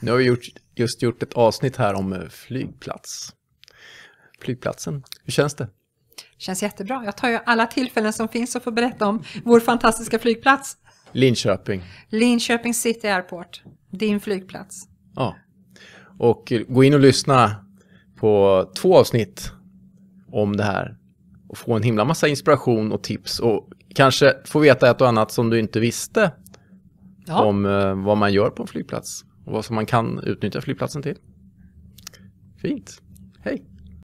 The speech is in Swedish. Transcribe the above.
Nu har vi gjort, just gjort ett avsnitt här om eh, flygplats. Flygplatsen, hur känns det? Känns jättebra. Jag tar ju alla tillfällen som finns att få berätta om vår fantastiska flygplats. Linköping. Linköping City Airport. Din flygplats. Ja. Och eh, gå in och lyssna på två avsnitt om det här. Och få en himla massa inspiration och tips. Och kanske få veta ett och annat som du inte visste Ja. om eh, vad man gör på en flygplats. Och vad som man kan utnyttja flygplatsen till. Fint. Hej.